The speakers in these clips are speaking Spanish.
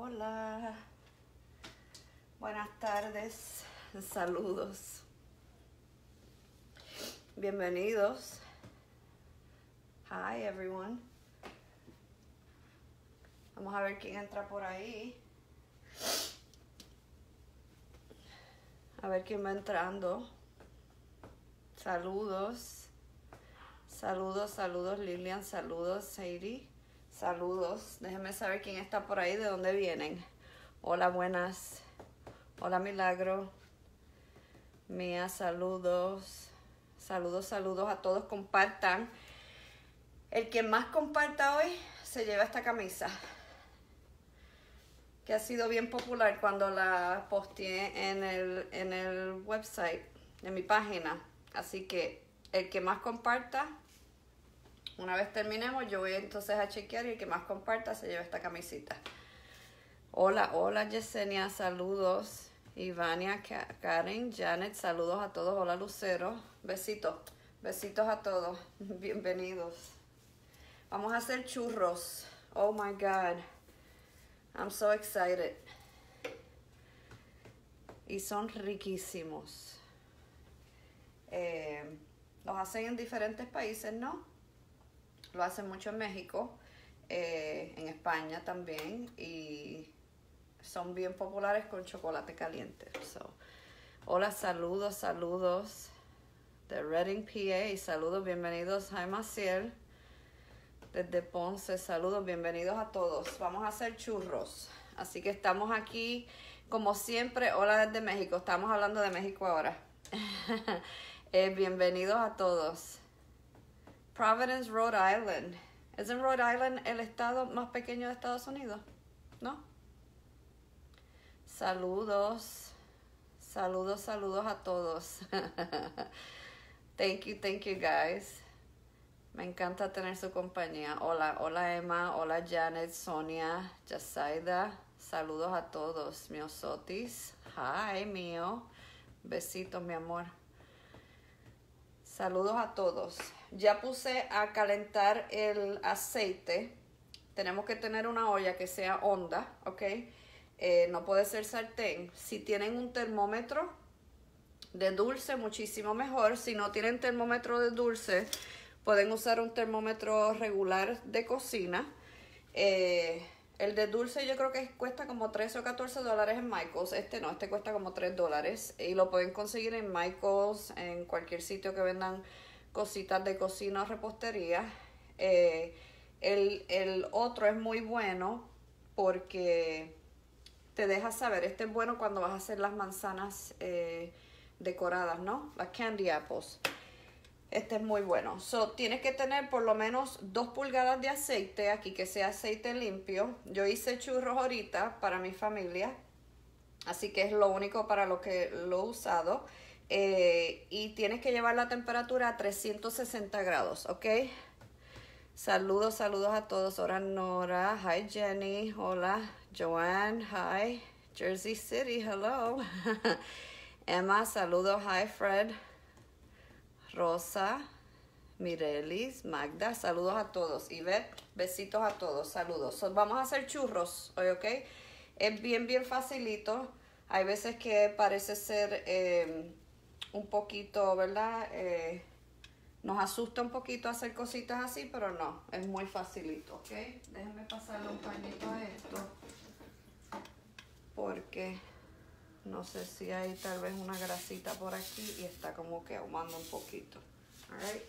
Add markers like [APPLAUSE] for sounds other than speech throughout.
Hola. Buenas tardes. Saludos. Bienvenidos. Hi everyone. Vamos a ver quién entra por ahí. A ver quién va entrando. Saludos. Saludos, saludos Lilian, saludos Sadie. Saludos. Déjenme saber quién está por ahí, de dónde vienen. Hola, buenas. Hola, Milagro. Mía, saludos. Saludos, saludos a todos. Compartan. El que más comparta hoy se lleva esta camisa. Que ha sido bien popular cuando la posteé en el, en el website, en mi página. Así que el que más comparta una vez terminemos, yo voy entonces a chequear y el que más comparta se lleva esta camisita. Hola, hola Yesenia, saludos. Ivania, Karen, Janet, saludos a todos. Hola Lucero, besitos, besitos a todos. [LAUGHS] Bienvenidos. Vamos a hacer churros. Oh my God. I'm so excited. Y son riquísimos. Eh, los hacen en diferentes países, ¿no? Lo hacen mucho en México, eh, en España también y son bien populares con chocolate caliente. hola, saludos, saludos de Reading, PA saludos, bienvenidos Jaime Maciel desde Ponce, saludos, bienvenidos a todos. Vamos a hacer churros, así que estamos aquí como siempre. Hola desde México, estamos hablando de México ahora. [LAUGHS] eh, bienvenidos a todos. Providence, Rhode Island. ¿Es en Rhode Island el estado más pequeño de Estados Unidos? ¿No? Saludos. Saludos, saludos a todos. [LAUGHS] thank you, thank you guys. Me encanta tener su compañía. Hola, hola Emma, hola Janet, Sonia, Jasaida. Saludos a todos. Miosotis. Hi, mío. Besitos, mi amor. Saludos a todos. Ya puse a calentar el aceite. Tenemos que tener una olla que sea honda, ¿ok? Eh, no puede ser sartén. Si tienen un termómetro de dulce, muchísimo mejor. Si no tienen termómetro de dulce, pueden usar un termómetro regular de cocina. Eh, el de dulce yo creo que cuesta como 13 o 14 dólares en Michaels. Este no, este cuesta como 3 dólares. Y lo pueden conseguir en Michaels, en cualquier sitio que vendan cositas de cocina o repostería. Eh, el, otro es muy bueno porque te deja saber. Este es bueno cuando vas a hacer las manzanas eh, decoradas, ¿no? Las candy apples. Este es muy bueno. So, tienes que tener por lo menos dos pulgadas de aceite aquí, que sea aceite limpio. Yo hice churros ahorita para mi familia, así que es lo único para lo que lo he usado. Eh, y tienes que llevar la temperatura a 360 grados, ¿ok? Saludos, saludos a todos. Hola Nora, hi Jenny, hola Joanne, hi Jersey City, hello. [LAUGHS] Emma, saludos, hi Fred. Rosa, Mirelis, Magda, saludos a todos. Ve, besitos a todos, saludos. vamos a hacer churros hoy, ¿ok? Es bien, bien facilito. Hay veces que parece ser em, un poquito, ¿verdad? Eh, nos asusta un poquito hacer cositas así, pero no, es muy facilito, ¿ok? Déjenme pasarle un pañito a esto. Porque no sé si hay tal vez una grasita por aquí y está como que ahumando un poquito. Alright.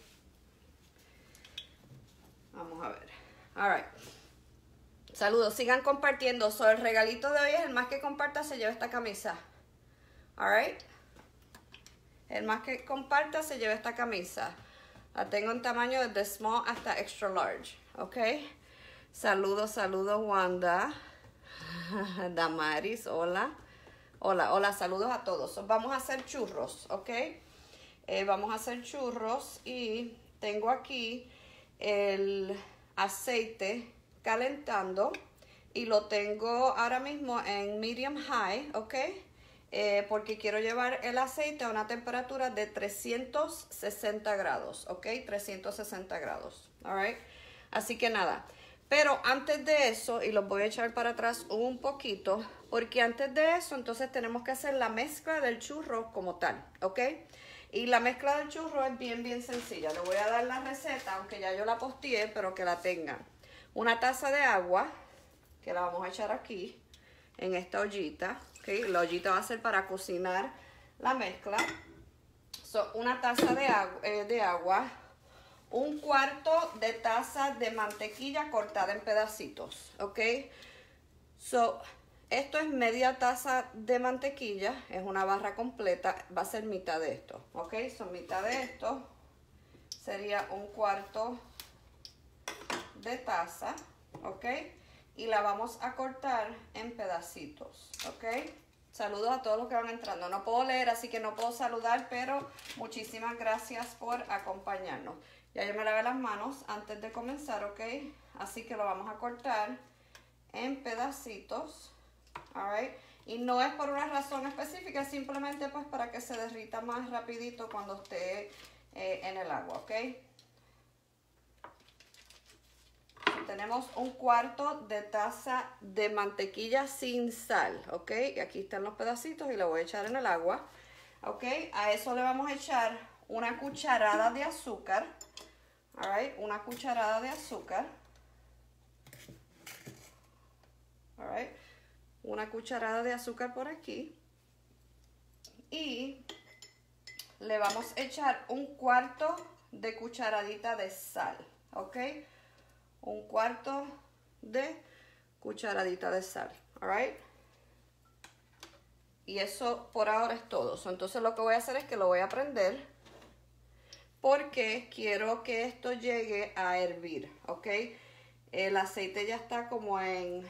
Vamos a ver. Alright. Saludos, sigan compartiendo. So, el regalito de hoy es el más que comparta se lleva esta camisa. Alright. El más que comparta se lleva esta camisa. La tengo en tamaño desde small hasta extra large. ¿Ok? Saludos, saludos Wanda. [LAUGHS] Damaris, hola. Hola, hola, saludos a todos. Vamos a hacer churros, ¿ok? Eh, vamos a hacer churros y tengo aquí el aceite calentando y lo tengo ahora mismo en medium high, ¿ok? Eh, porque quiero llevar el aceite a una temperatura de 360 grados, ¿ok? 360 grados, alright. Así que nada, Pero antes de eso, y los voy a echar para atrás un poquito, porque antes de eso, entonces tenemos que hacer la mezcla del churro como tal, ¿ok? Y la mezcla del churro es bien, bien sencilla. Le voy a dar la receta, aunque ya yo la posteé, pero que la tengan. Una taza de agua, que la vamos a echar aquí, en esta ollita. ¿Okay? La ollita va a ser para cocinar la mezcla. So, una taza de, agua, eh, de agua, un cuarto de taza de mantequilla cortada en pedacitos, ¿ok? So, esto es media taza de mantequilla, es una barra completa, va a ser mitad de esto, ¿ok? Son mitad de esto, sería un cuarto de taza, ¿ok? Y la vamos a cortar en pedacitos, ¿ok? Saludos a todos los que van entrando. No puedo leer, así que no puedo saludar, pero muchísimas gracias por acompañarnos. Ya yo me lavé las manos antes de comenzar, ¿ok? Así que lo vamos a cortar en pedacitos. Alright. Y no es por una razón específica, simplemente pues para que se derrita más rapidito cuando esté eh, en el agua, ¿ok? Tenemos un cuarto de taza de mantequilla sin sal, ¿ok? Y aquí están los pedacitos y lo voy a echar en el agua, ¿ok? A eso le vamos a echar una cucharada de azúcar, alright, una cucharada de azúcar, alright una cucharada de azúcar por aquí y le vamos a echar un cuarto de cucharadita de sal, ¿ok? Un cuarto de cucharadita de sal, alright? Y eso por ahora es todo. entonces lo que voy a hacer es que lo voy a prender porque quiero que esto llegue a hervir, ¿ok? El aceite ya está como en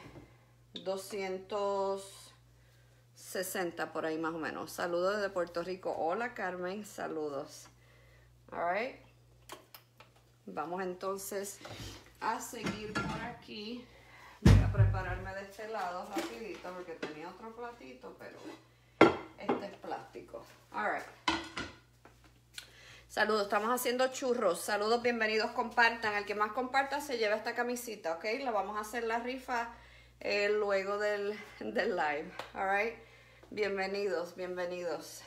260 por ahí más o menos. Saludos desde Puerto Rico. Hola Carmen, saludos. Alright. Vamos entonces a seguir por aquí. Voy a prepararme de este lado rapidito porque tenía otro platito, pero este es plástico. Alright. Saludos, estamos haciendo churros. Saludos, bienvenidos, compartan. El que más comparta se lleva esta camisita, ¿ok? La vamos a hacer la rifa eh, luego del, del live. Alright. Bienvenidos, bienvenidos.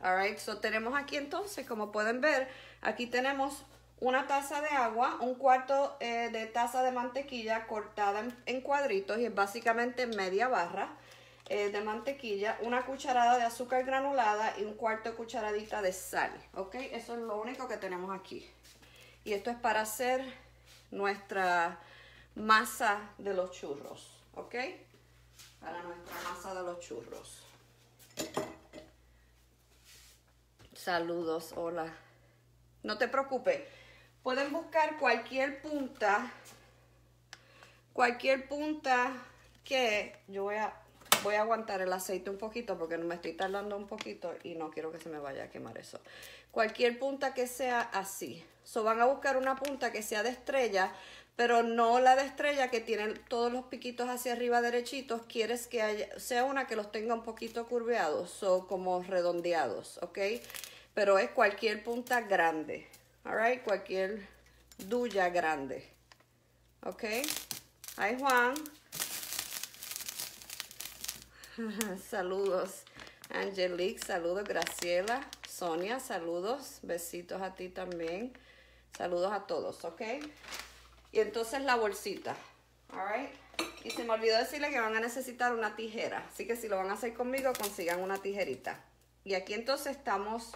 Alright. So tenemos aquí entonces, como pueden ver, aquí tenemos una taza de agua, un cuarto eh, de taza de mantequilla cortada en, cuadritos y es básicamente media barra eh, de mantequilla, una cucharada de azúcar granulada y un cuarto de cucharadita de sal. ¿Ok? Eso es lo único que tenemos aquí. Y esto es para hacer nuestra masa de los churros. ¿ok? Para nuestra masa de los churros. Saludos, hola. No te preocupes, pueden buscar cualquier punta, cualquier punta que yo voy a, voy a aguantar el aceite un poquito porque me estoy tardando un poquito y no quiero que se me vaya a quemar eso. Cualquier punta que sea así. So van a buscar una punta que sea de estrella pero no la de estrella que tiene todos los piquitos hacia arriba derechitos, quieres que haya, sea una que los tenga un poquito curveados o como redondeados, ¿ok? Pero es cualquier punta grande, alright, cualquier duya grande, ¿ok? Hi Juan. [LAUGHS] saludos. Angelique, saludos. Graciela, Sonia, saludos. Besitos a ti también. Saludos a todos, ¿ok? Y entonces la bolsita. Alright. Y se me olvidó decirle que van a necesitar una tijera. Así que si lo van a hacer conmigo, consigan una tijerita. Y aquí entonces estamos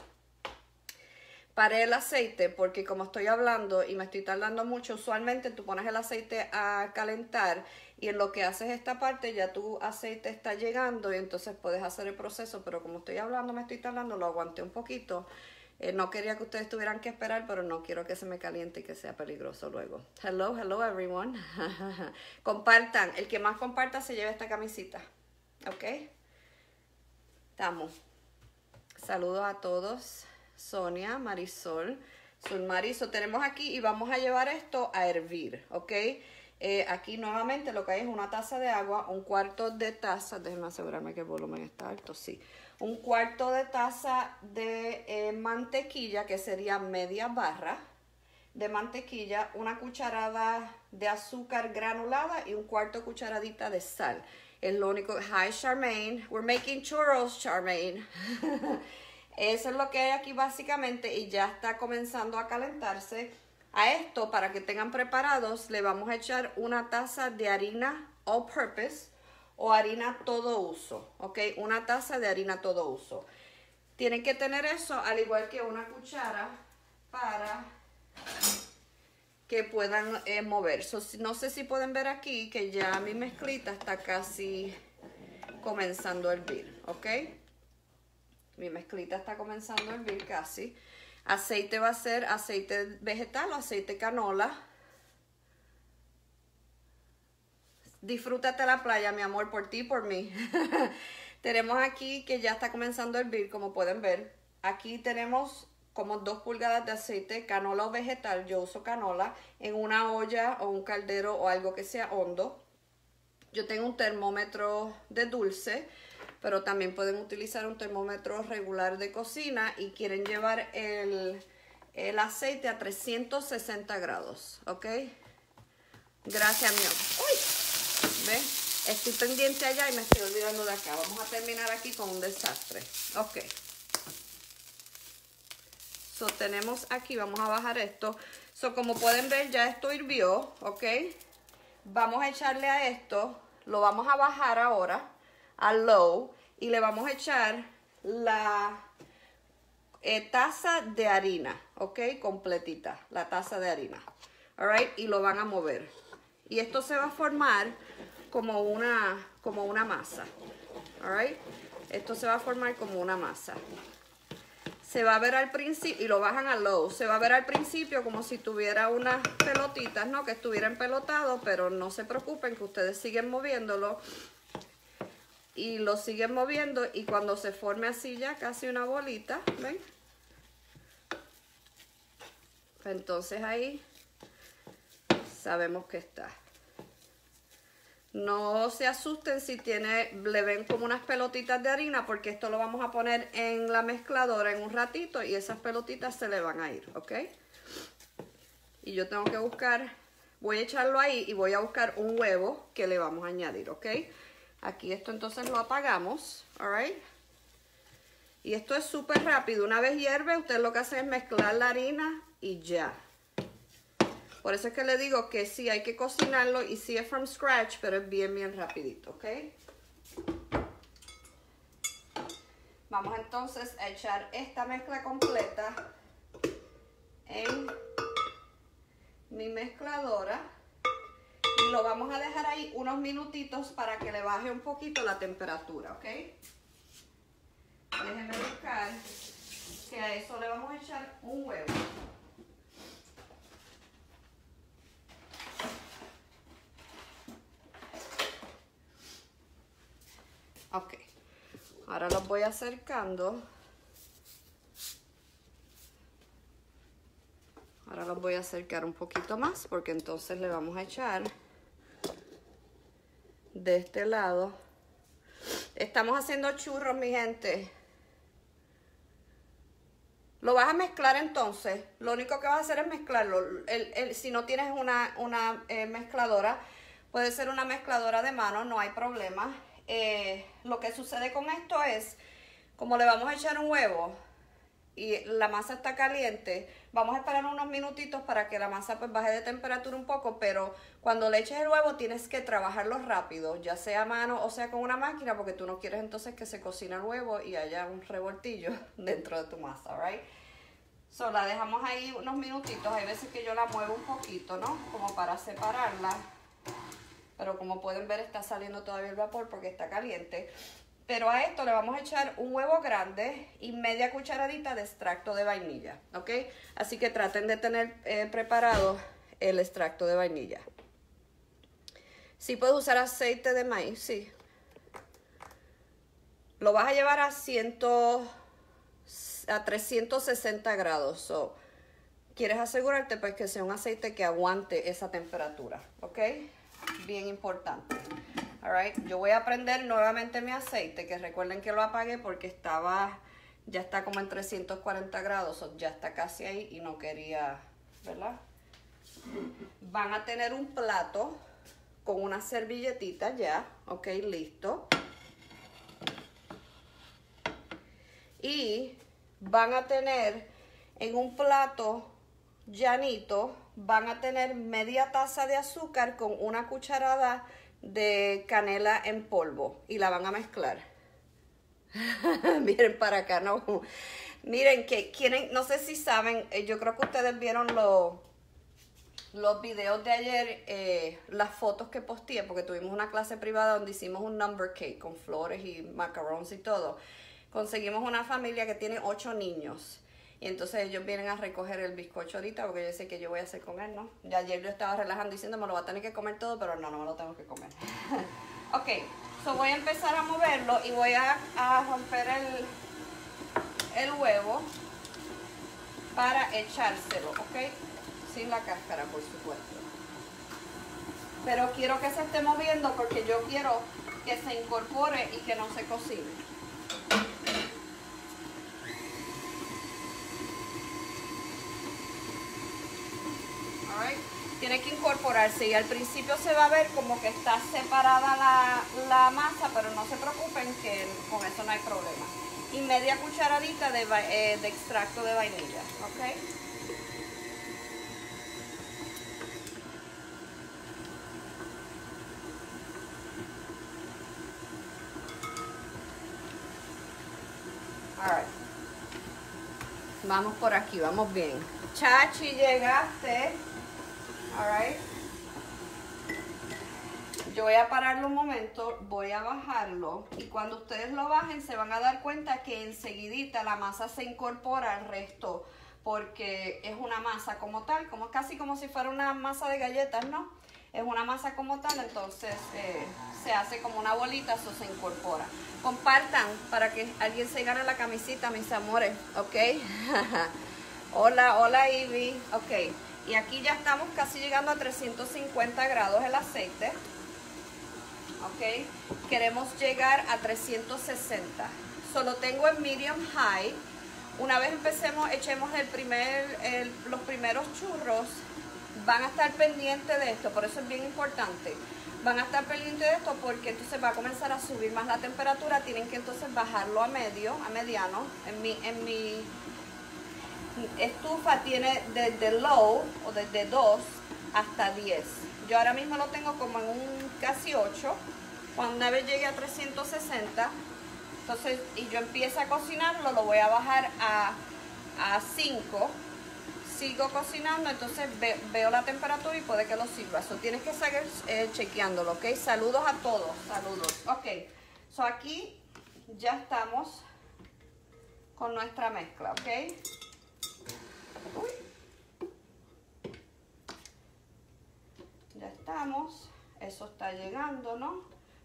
para el aceite, porque como estoy hablando y me estoy tardando mucho, usualmente tú pones el aceite a calentar y en lo que haces esta parte ya tu aceite está llegando y entonces puedes hacer el proceso, pero como estoy hablando, me estoy tardando, lo aguanté un poquito eh, no quería que ustedes tuvieran que esperar, pero no quiero que se me caliente y que sea peligroso luego. Hello, hello everyone. [LAUGHS] Compartan. El que más comparta se lleva esta camisita. ¿Ok? Estamos. Saludos a todos. Sonia, Marisol, Sulmarizo. Tenemos aquí y vamos a llevar esto a hervir. ¿Ok? Eh, aquí nuevamente lo que hay es una taza de agua, un cuarto de taza. Déjenme asegurarme que el volumen está alto. Sí un cuarto de taza de eh, mantequilla, que sería media barra de mantequilla, una cucharada de azúcar granulada y un cuarto cucharadita de sal. Es lo único. Hi, Charmaine. We're making churros, Charmaine. [LAUGHS] Eso es lo que hay aquí básicamente y ya está comenzando a calentarse. A esto, para que tengan preparados, le vamos a echar una taza de harina all purpose o harina todo uso, ¿ok? Una taza de harina todo uso. Tienen que tener eso al igual que una cuchara para que puedan eh, mover. no sé si pueden ver aquí que ya mi mezclita está casi comenzando a hervir, ¿ok? Mi mezclita está comenzando a hervir casi. Aceite va a ser aceite vegetal o aceite canola. Disfrútate la playa, mi amor, por ti, por mí. [LAUGHS] tenemos aquí que ya está comenzando a hervir, como pueden ver. Aquí tenemos como dos pulgadas de aceite canola o vegetal. Yo uso canola en una olla o un caldero o algo que sea hondo. Yo tengo un termómetro de dulce pero también pueden utilizar un termómetro regular de cocina y quieren llevar el, aceite a 360 grados, ¿ok? Gracias, mi Uy, ¿ve? Estoy pendiente allá y me estoy olvidando de acá. Vamos a terminar aquí con un desastre. Ok. So, tenemos aquí, vamos a bajar esto. So, como pueden ver, ya esto hirvió, ¿ok? Vamos a echarle a esto, lo vamos a bajar ahora a low y le vamos a echar la eh, taza de harina, ¿ok? Completita, la taza de harina. Alright, y lo van a mover. Y esto se va a formar como una, como una masa. Alright, esto se va a formar como una masa. Se va a ver al principio, y lo bajan a low, se va a ver al principio como si tuviera unas pelotitas, ¿no? Que estuvieran pelotados, pero no se preocupen que ustedes siguen moviéndolo y lo siguen moviendo y cuando se forme así ya casi una bolita, ¿ven? Entonces ahí sabemos que está. No se asusten si tiene, le ven como unas pelotitas de harina porque esto lo vamos a poner en la mezcladora en un ratito y esas pelotitas se le van a ir, ¿ok? Y yo tengo que buscar, voy a echarlo ahí y voy a buscar un huevo que le vamos a añadir, ¿ok? Aquí esto entonces lo apagamos, alright. Y esto es súper rápido. Una vez hierve, usted lo que hace es mezclar la harina y ya. Por eso es que le digo que sí hay que cocinarlo y sí es from scratch, pero es bien, bien rapidito, ¿ok? Vamos entonces a echar esta mezcla completa en mi mezcladora lo vamos a dejar ahí unos minutitos para que le baje un poquito la temperatura, ¿ok? Déjenme buscar que a eso le vamos a echar un huevo. Ok, ahora los voy acercando. Ahora los voy a acercar un poquito más porque entonces le vamos a echar de este lado. Estamos haciendo churros, mi gente. Lo vas a mezclar entonces. Lo único que vas a hacer es mezclarlo. si no tienes una, una eh, mezcladora, puede ser una mezcladora de mano, no hay problema. Eh, lo que sucede con esto es, como le vamos a echar un huevo, y la masa está caliente, vamos a esperar unos minutitos para que la masa pues baje de temperatura un poco, pero cuando le eches el huevo tienes que trabajarlo rápido, ya sea a mano o sea con una máquina, porque tú no quieres entonces que se cocine el huevo y haya un revoltillo [LAUGHS] dentro de tu masa, ¿right? So, la dejamos ahí unos minutitos, hay veces que yo la muevo un poquito, ¿no? Como para separarla, pero como pueden ver está saliendo todavía el vapor porque está caliente. Pero a esto le vamos a echar un huevo grande y media cucharadita de extracto de vainilla, ¿ok? Así que traten de tener eh, preparado el extracto de vainilla. Sí puedes usar aceite de maíz, sí. Lo vas a llevar a, 100, a 360 grados. So, quieres asegurarte pues que sea un aceite que aguante esa temperatura, ¿ok? Bien importante. Alright, yo voy a prender nuevamente mi aceite, que recuerden que lo apagué porque estaba, ya está como en 340 grados, ya está casi ahí y no quería, ¿verdad? van a tener un plato con una servilletita ya, ok, listo. Y van a tener en un plato llanito, van a tener media taza de azúcar con una cucharada canela en polvo y la van a mezclar. [LAUGHS] Miren para acá, no. Miren que quieren, no sé si saben, eh, yo creo que ustedes vieron los los videos de ayer, eh, las fotos que posteé, porque tuvimos una clase privada donde hicimos un number cake con flores y macarons y todo. Conseguimos una familia que tiene ocho niños. Y entonces ellos vienen a recoger el bizcocho ahorita porque yo sé que yo voy a hacer con él, ¿no? Ya ayer yo estaba relajando diciendo me lo va a tener que comer todo, pero no, no me lo tengo que comer. [LAUGHS] ok, so voy a empezar a moverlo y voy a, a romper el, el huevo para echárselo, ¿ok? sin la cáscara, por supuesto. Pero quiero que se esté moviendo porque yo quiero que se incorpore y que no se cocine. Tiene que incorporarse y al principio se va a ver como que está separada la, masa, pero no se preocupen que con eso no hay problema. Y media cucharadita de, eh, de extracto de vainilla, ¿ok? Vamos por aquí, vamos bien. Chachi, llegaste. Alright. Yo voy a pararlo un momento, voy a bajarlo y cuando ustedes lo bajen se van a dar cuenta que enseguidita la masa se incorpora al resto porque es una masa como tal, como casi como si fuera una masa de galletas, ¿no? Es una masa como tal, entonces eh, se hace como una bolita, eso se incorpora. Compartan para que alguien se gane la camisita, mis amores, ¿ok? [LAUGHS] hola, hola Ivy, ok. Y aquí ya estamos casi llegando a 350 grados el aceite. ¿Ok? Queremos llegar a 360. Solo tengo en medium high. Una vez empecemos, echemos el primer, los primeros churros, van a estar pendientes de esto, por eso es bien importante van a estar pendientes de esto porque entonces va a comenzar a subir más la temperatura, tienen que entonces bajarlo a medio, a mediano. En mi, en mi estufa tiene desde low o desde 2 hasta 10. Yo ahora mismo lo tengo como en un casi 8. Cuando una vez llegue a 360, entonces, y yo empiezo a cocinarlo, lo voy a bajar a, a 5 sigo cocinando, entonces veo la temperatura y puede que lo sirva. Eso tienes que seguir eh, chequeándolo, ¿ok? Saludos a todos, saludos. Ok, so aquí ya estamos con nuestra mezcla, ¿ok? Estamos. Eso está llegando, ¿no?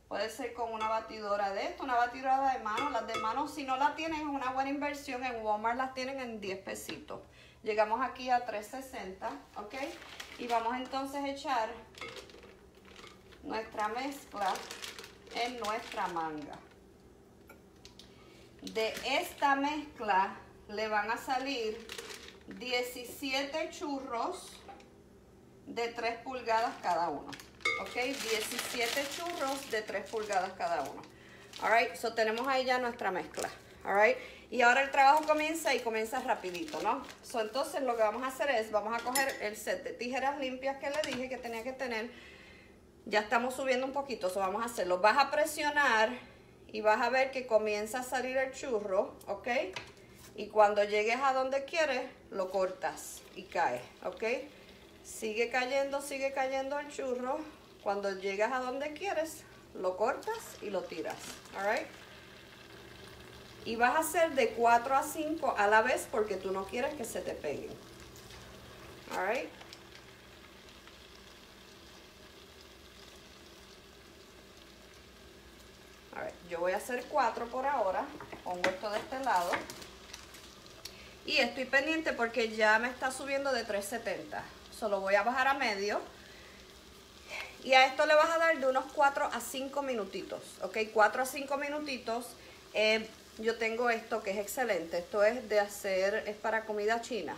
Puede ser con una batidora de esto, una batidora de mano. Las de mano, si no la tienen, es una buena inversión. En Walmart las tienen en 10 pesitos. Llegamos aquí a 360, ¿ok? Y vamos entonces a echar nuestra mezcla en nuestra manga. De esta mezcla le van a salir 17 churros de 3 pulgadas cada uno. ¿Ok? 17 churros de 3 pulgadas cada uno. Alright, so tenemos ahí ya nuestra mezcla. Alright. Y ahora el trabajo comienza y comienza rapidito, ¿no? So, entonces lo que vamos a hacer es, vamos a coger el set de tijeras limpias que le dije que tenía que tener. Ya estamos subiendo un poquito, eso vamos a hacerlo. Vas a presionar y vas a ver que comienza a salir el churro, ¿ok? Y cuando llegues a donde quieres, lo cortas y cae, ¿ok? Sigue cayendo, sigue cayendo el churro. Cuando llegas a donde quieres, lo cortas y lo tiras, ¿alright? Y vas a hacer de 4 a 5 a la vez porque tú no quieres que se te peguen. Alright, yo voy a hacer 4 por ahora. Pongo esto de este lado. Y estoy pendiente porque ya me está subiendo de 370. Solo voy a bajar a medio. Y a esto le vas a dar de unos 4 a 5 minutitos. Ok, 4 a 5 minutitos. Eh, yo tengo esto que es excelente. Esto es de hacer, es para comida china.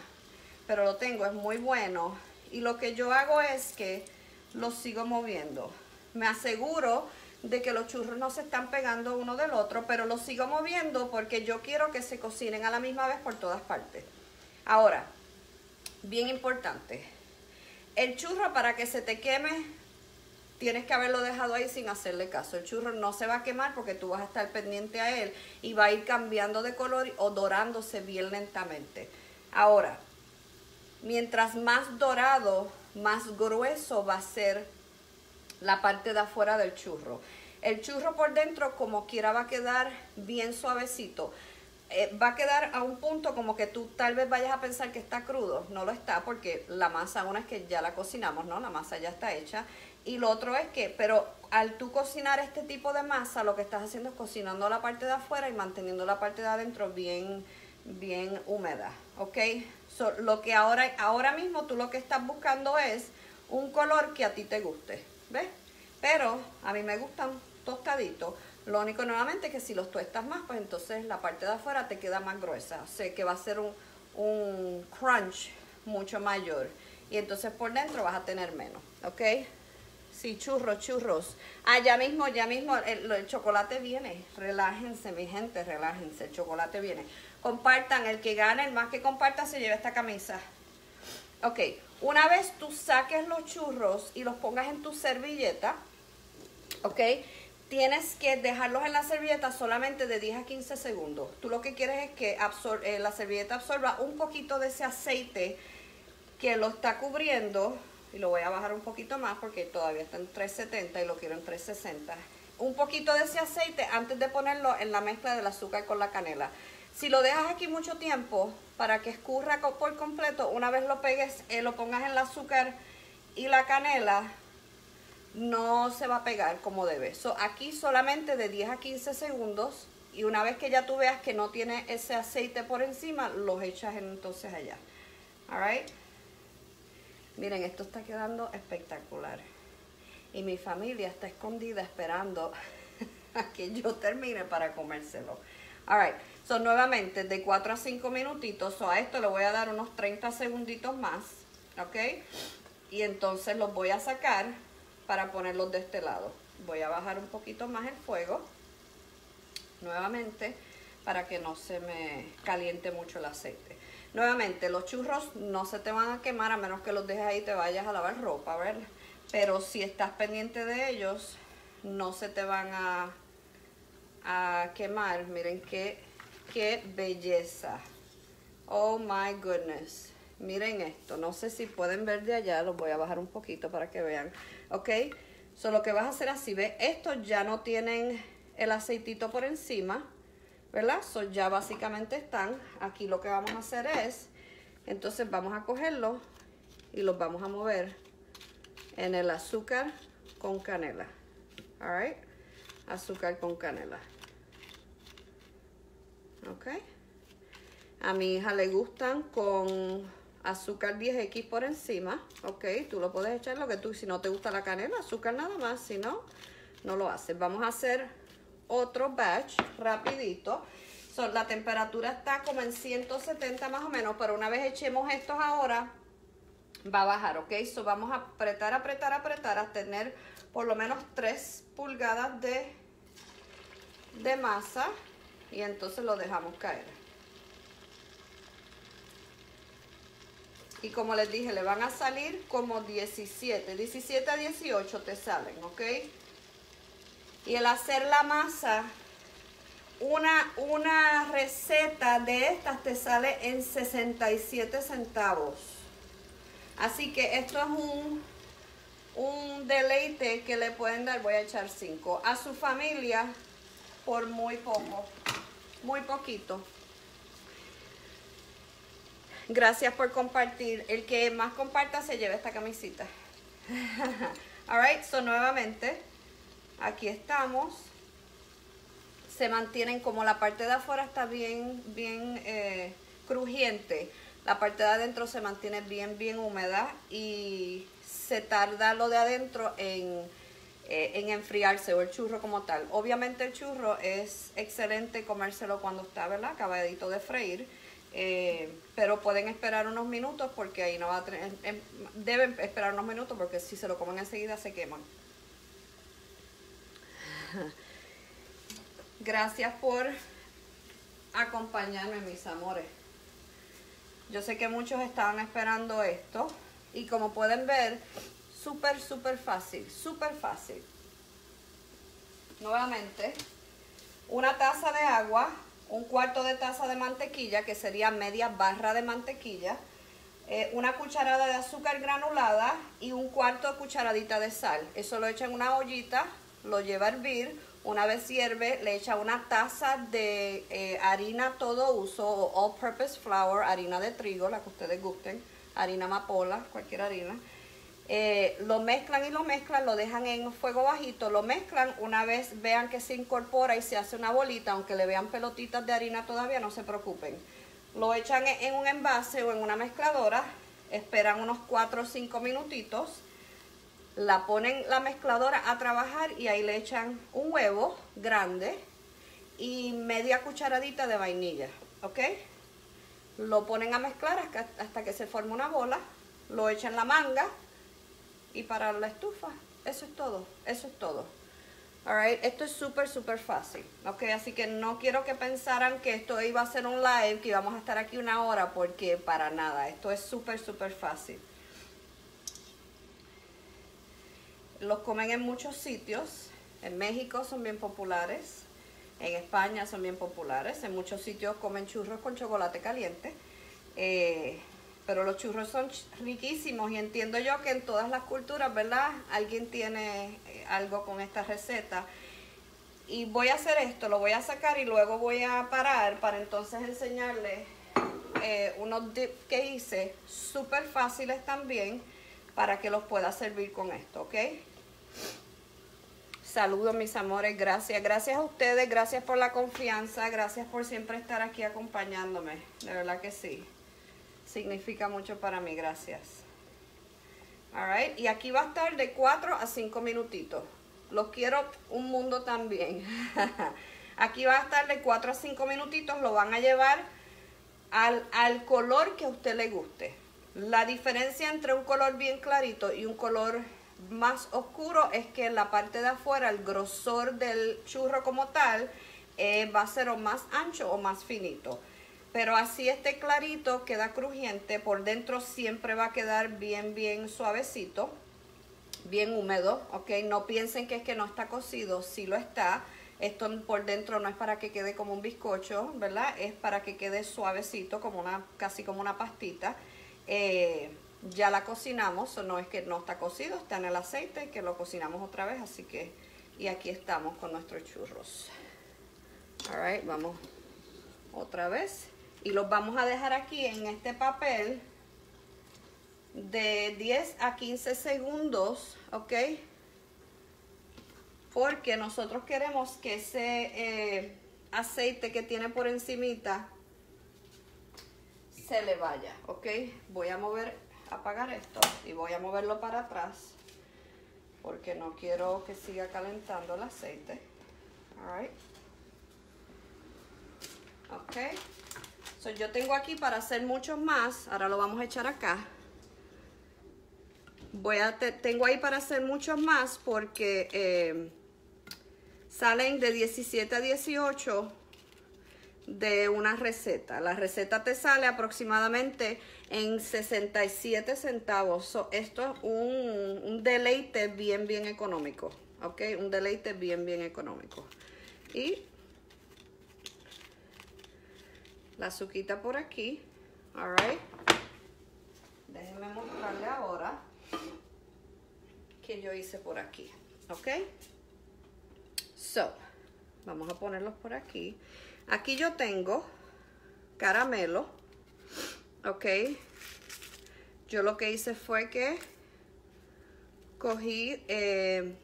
Pero lo tengo, es muy bueno. y lo que yo hago es que los sigo moviendo. Me aseguro de que los churros no se están pegando uno del otro, pero los sigo moviendo porque yo quiero que se cocinen a la misma vez por todas partes. Ahora, bien importante, el churro para que se te queme, tienes que haberlo dejado ahí sin hacerle caso. El churro no se va a quemar porque tú vas a estar pendiente a él y va a ir cambiando de color o dorándose bien lentamente. Ahora, mientras más dorado, más grueso va a ser la parte de afuera del churro. El churro por dentro como quiera va a quedar bien suavecito. Eh, va a quedar a un punto como que tú tal vez vayas a pensar que está crudo. No lo está porque la masa, una es que ya la cocinamos, ¿no? La masa ya está hecha. Y lo otro es que, pero al tú cocinar este tipo de masa, lo que estás haciendo es cocinando la parte de afuera y manteniendo la parte de adentro bien, bien húmeda, ¿ok? lo que ahora, ahora mismo tú lo que estás buscando es un color que a ti te guste, ¿ves? Pero a mí me gustan tostaditos. Lo único nuevamente es que si los tuestas más, pues entonces la parte de afuera te queda más gruesa. O sea que va a ser un, un crunch mucho mayor. Y entonces por dentro vas a tener menos, ¿ok? Sí, churros, churros. Ah, ya mismo, ya mismo, el, el, chocolate viene. Relájense, mi gente, relájense. El chocolate viene. Compartan, el que gane, el más que comparta, se lleva esta camisa. Ok, una vez tú saques los churros y los pongas en tu servilleta, ok, tienes que dejarlos en la servilleta solamente de 10 a 15 segundos. Tú lo que quieres es que eh, la servilleta absorba un poquito de ese aceite que lo está cubriendo. Y lo voy a bajar un poquito más porque todavía está en 370 y lo quiero en 360. Un poquito de ese aceite antes de ponerlo en la mezcla del azúcar con la canela. Si lo dejas aquí mucho tiempo para que escurra por completo, una vez lo pegues, eh, lo pongas en el azúcar y la canela, no se va a pegar como debe. aquí solamente de 10 a 15 segundos y una vez que ya tú veas que no tiene ese aceite por encima, los echas entonces allá. Alright. Miren, esto está quedando espectacular. Y mi familia está escondida esperando [LAUGHS] a que yo termine para comérselo. Alright. Son nuevamente de 4 a 5 minutitos. o a esto le voy a dar unos 30 segunditos más. ¿Ok? Y entonces los voy a sacar para ponerlos de este lado. Voy a bajar un poquito más el fuego. Nuevamente para que no se me caliente mucho el aceite. Nuevamente, los churros no se te van a quemar a menos que los dejes ahí y te vayas a lavar ropa, ¿verdad? Pero si estás pendiente de ellos, no se te van a, a quemar. Miren qué qué belleza. Oh my goodness. Miren esto. No sé si pueden ver de allá. Los voy a bajar un poquito para que vean. Ok. So, lo que vas a hacer así, ¿ves? Estos ya no tienen el aceitito por encima. ¿Verdad? So, ya básicamente están. Aquí lo que vamos a hacer es, entonces vamos a cogerlo y los vamos a mover en el azúcar con canela. Alright. Azúcar con canela. ¿ok? A mi hija le gustan con azúcar 10X por encima, ¿ok? Tú lo puedes echar lo que tú, si no te gusta la canela, azúcar nada más, si no, no lo haces. Vamos a hacer otro batch rapidito. la temperatura está como en 170 más o menos, pero una vez echemos estos ahora, va a bajar, ¿ok? So vamos a apretar, apretar, apretar a tener por lo menos 3 pulgadas de, de masa y entonces lo dejamos caer. Y como les dije, le van a salir como 17, 17 a 18 te salen, ¿ok? Y el hacer la masa, una, una receta de estas te sale en 67 centavos. Así que esto es un, un deleite que le pueden dar, voy a echar 5, a su familia por muy poco muy poquito. Gracias por compartir. El que más comparta se lleva esta camisita. [LAUGHS] Alright, so nuevamente, aquí estamos. Se mantienen como la parte de afuera está bien, bien eh, crujiente. La parte de adentro se mantiene bien, bien húmeda y se tarda lo de adentro en eh, en enfriarse o el churro como tal. Obviamente el churro es excelente comérselo cuando está, ¿verdad? Acabadito de freír. Eh, pero pueden esperar unos minutos porque ahí no va a tener, em, deben esperar unos minutos porque si se lo comen enseguida se queman. [LAUGHS] Gracias por acompañarme, mis amores. Yo sé que muchos estaban esperando esto y como pueden ver, súper, súper fácil, súper fácil. Nuevamente, una taza de agua, un cuarto de taza de mantequilla, que sería media barra de mantequilla, eh, una cucharada de azúcar granulada y un cuarto de cucharadita de sal. Eso lo echa en una ollita, lo lleva a hervir. Una vez hierve, le echa una taza de eh, harina todo uso o all-purpose flour, harina de trigo, la que ustedes gusten, harina amapola, cualquier harina. Eh, lo mezclan y lo mezclan, lo dejan en fuego bajito, lo mezclan, una vez vean que se incorpora y se hace una bolita, aunque le vean pelotitas de harina todavía, no se preocupen. Lo echan en un envase o en una mezcladora, esperan unos 4 o 5 minutitos, la ponen la mezcladora a trabajar y ahí le echan un huevo grande y media cucharadita de vainilla, ¿ok? Lo ponen a mezclar hasta que se forme una bola, lo echan la manga, y para la estufa. Eso es todo, eso es todo. Alright, esto es súper, súper fácil, ok, así que no quiero que pensaran que esto iba a ser un live, que íbamos a estar aquí una hora, porque para nada, esto es súper, súper fácil. Los comen en muchos sitios, en México son bien populares, en España son bien populares, en muchos sitios comen churros con chocolate caliente. Eh, pero los churros son riquísimos y entiendo yo que en todas las culturas, ¿verdad? Alguien tiene eh, algo con esta receta. Y voy a hacer esto, lo voy a sacar y luego voy a parar para entonces enseñarles eh, unos dips que hice, súper fáciles también, para que los pueda servir con esto, ¿ok? Saludos mis amores, gracias, gracias a ustedes, gracias por la confianza, gracias por siempre estar aquí acompañándome, de verdad que sí significa mucho para mí, gracias. Alright, y aquí va a estar de 4 a 5 minutitos. Los quiero un mundo también. [LAUGHS] aquí va a estar de 4 a 5 minutitos, lo van a llevar al, al color que a usted le guste. La diferencia entre un color bien clarito y un color más oscuro es que en la parte de afuera el grosor del churro como tal eh, va a ser o más ancho o más finito. Pero así este clarito queda crujiente, por dentro siempre va a quedar bien, bien suavecito, bien húmedo, ¿ok? No piensen que es que no está cocido, sí lo está. Esto por dentro no es para que quede como un bizcocho, ¿verdad? Es para que quede suavecito, como una, casi como una pastita. Eh, ya la cocinamos, no es que no está cocido, está en el aceite, que lo cocinamos otra vez, así que... Y aquí estamos con nuestros churros. Alright, vamos otra vez y los vamos a dejar aquí en este papel de 10 a 15 segundos, ¿ok? Porque nosotros queremos que ese eh, aceite que tiene por encimita se le vaya, ¿ok? Voy a mover, apagar esto y voy a moverlo para atrás porque no quiero que siga calentando el aceite. Alright. Ok yo tengo aquí para hacer muchos más. Ahora lo vamos a echar acá. Voy a tengo ahí para hacer muchos más porque eh, salen de 17 a 18 de una receta. La receta te sale aproximadamente en 67 centavos. esto es un, un, deleite bien, bien económico. ¿Ok? Un deleite bien, bien económico. Y la azuquita por aquí. Alright. Déjenme mostrarle ahora que yo hice por aquí. ¿Ok? So, vamos a ponerlos por aquí. Aquí yo tengo caramelo. ¿Ok? Yo lo que hice fue que cogí eh,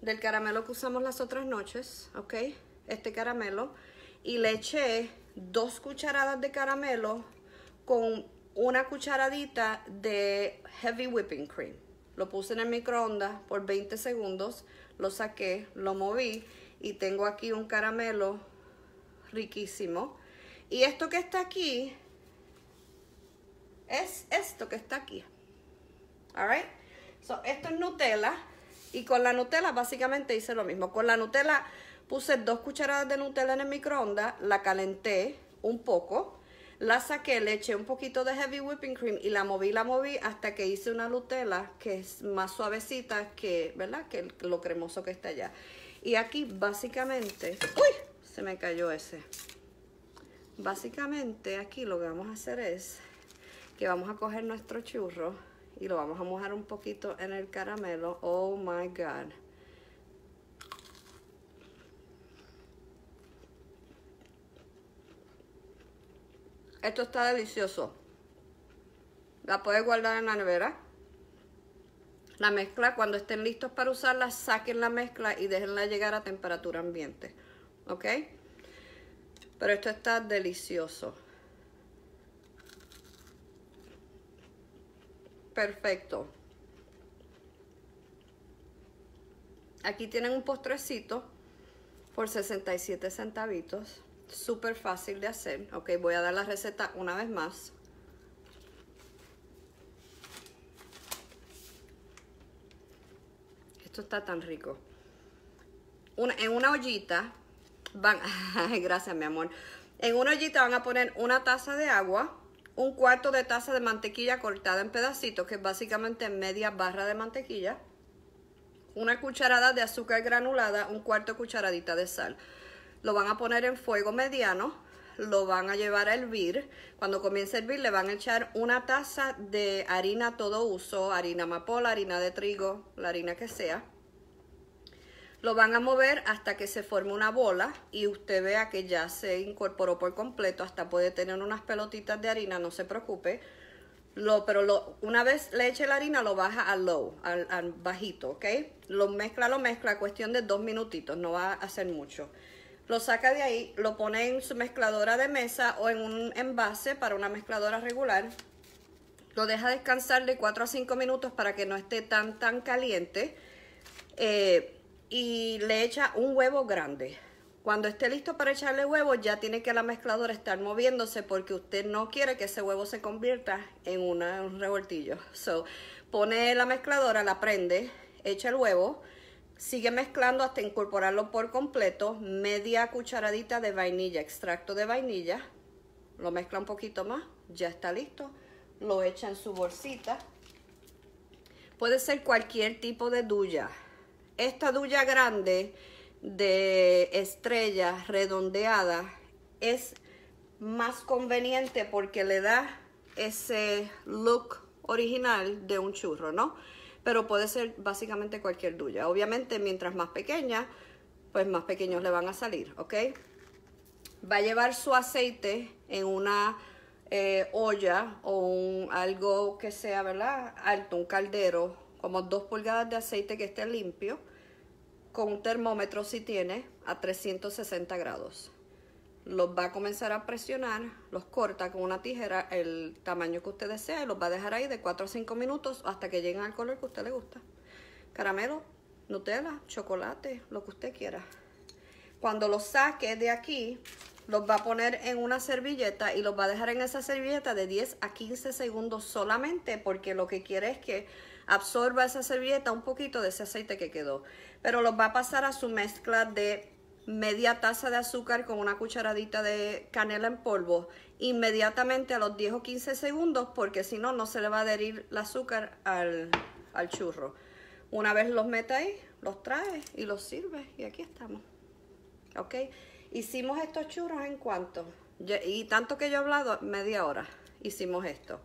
del caramelo que usamos las otras noches. ¿Ok? Este caramelo y le eché dos cucharadas de caramelo con una cucharadita de heavy whipping cream. Lo puse en el microondas por 20 segundos, lo saqué, lo moví y tengo aquí un caramelo riquísimo. Y esto que está aquí es esto que está aquí. Alright? So, esto es Nutella. Y con la Nutella básicamente hice lo mismo. Con la Nutella puse dos cucharadas de Nutella en el microondas, la calenté un poco, la saqué, le eché un poquito de heavy whipping cream y la moví, la moví hasta que hice una Nutella que es más suavecita que, ¿verdad? Que lo cremoso que está allá. Y aquí básicamente, ¡uy! Se me cayó ese. Básicamente aquí lo que vamos a hacer es que vamos a coger nuestro churro y lo vamos a mojar un poquito en el caramelo. Oh my God. Esto está delicioso. La puedes guardar en la nevera. La mezcla, cuando estén listos para usarla, saquen la mezcla y déjenla llegar a temperatura ambiente. ¿Ok? Pero esto está delicioso. Perfecto. Aquí tienen un postrecito por 67 centavitos. Súper fácil de hacer. Ok, voy a dar la receta una vez más. Esto está tan rico. en una ollita van... [LAUGHS] Gracias mi amor. En una ollita van a poner una taza de agua un cuarto de taza de mantequilla cortada en pedacitos, que es básicamente media barra de mantequilla, una cucharada de azúcar granulada, un cuarto cucharadita de sal. Lo van a poner en fuego mediano, lo van a llevar a hervir. Cuando comience a hervir le van a echar una taza de harina todo uso, harina amapola, harina de trigo, la harina que sea. Lo van a mover hasta que se forme una bola y usted vea que ya se incorporó por completo. Hasta puede tener unas pelotitas de harina, no se preocupe. Lo, pero lo, una vez le eche la harina, lo baja a low, al, bajito, ¿ok? Lo mezcla, lo mezcla, cuestión de dos minutitos, no va a hacer mucho. Lo saca de ahí, lo pone en su mezcladora de mesa o en un envase para una mezcladora regular. Lo deja descansar de 4 a 5 minutos para que no esté tan, tan caliente. Eh, y le echa un huevo grande. Cuando esté listo para echarle huevo, ya tiene que la mezcladora estar moviéndose porque usted no quiere que ese huevo se convierta en un revoltillo. So, pone la mezcladora, la prende, echa el huevo, sigue mezclando hasta incorporarlo por completo, media cucharadita de vainilla, extracto de vainilla, lo mezcla un poquito más, ya está listo, lo echa en su bolsita. Puede ser cualquier tipo de duya, esta duya grande de estrella redondeada es más conveniente porque le da ese look original de un churro, ¿no? Pero puede ser básicamente cualquier duya. Obviamente, mientras más pequeña, pues más pequeños le van a salir, ¿ok? Va a llevar su aceite en una eh, olla o un, algo que sea, ¿verdad? Alto, un caldero como dos pulgadas de aceite que esté limpio, con un termómetro si tiene, a 360 grados. Los va a comenzar a presionar, los corta con una tijera el tamaño que usted desea y los va a dejar ahí de 4 a 5 minutos hasta que lleguen al color que a usted le gusta. Caramelo, Nutella, chocolate, lo que usted quiera. Cuando los saque de aquí, los va a poner en una servilleta y los va a dejar en esa servilleta de 10 a 15 segundos solamente porque lo que quiere es que absorba esa servilleta un poquito de ese aceite que quedó. Pero los va a pasar a su mezcla de media taza de azúcar con una cucharadita de canela en polvo inmediatamente a los 10 o 15 segundos porque si no, no se le va a adherir el azúcar al, al churro. Una vez los mete ahí, los trae y los sirve y aquí estamos. ¿Ok? Hicimos estos churros en cuanto, y tanto que yo he hablado, media hora hicimos esto.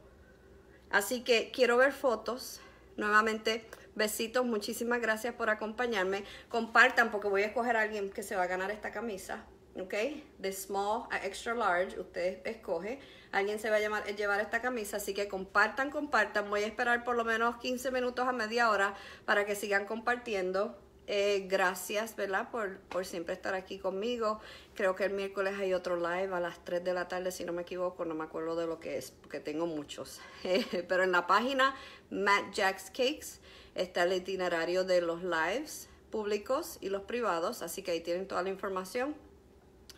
Así que quiero ver fotos Nuevamente, besitos, muchísimas gracias por acompañarme. Compartan porque voy a escoger a alguien que se va a ganar esta camisa. ¿ok? De small a extra large, usted escoge. Alguien se va a llamar, llevar esta camisa, así que compartan, compartan. Voy a esperar por lo menos 15 minutos a media hora para que sigan compartiendo. Eh, gracias, ¿verdad? Por, por, siempre estar aquí conmigo. Creo que el miércoles hay otro live a las 3 de la tarde, si no me equivoco, no me acuerdo de lo que es, porque tengo muchos. [LAUGHS] pero en la página Matt Jack's Cakes está el itinerario de los lives públicos y los privados, así que ahí tienen toda la información.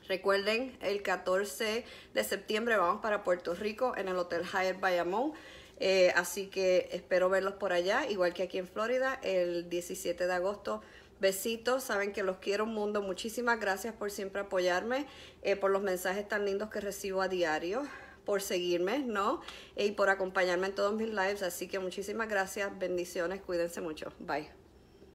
Recuerden, el 14 de septiembre vamos para Puerto Rico en el Hotel Hyatt Bayamón. Eh, así que espero verlos por allá, igual que aquí en Florida, el 17 de agosto. Besitos, saben que los quiero un mundo. Muchísimas gracias por siempre apoyarme, eh, por los mensajes tan lindos que recibo a diario, por seguirme, ¿no? Y por acompañarme en todos mis lives. Así que muchísimas gracias, bendiciones, cuídense mucho. Bye.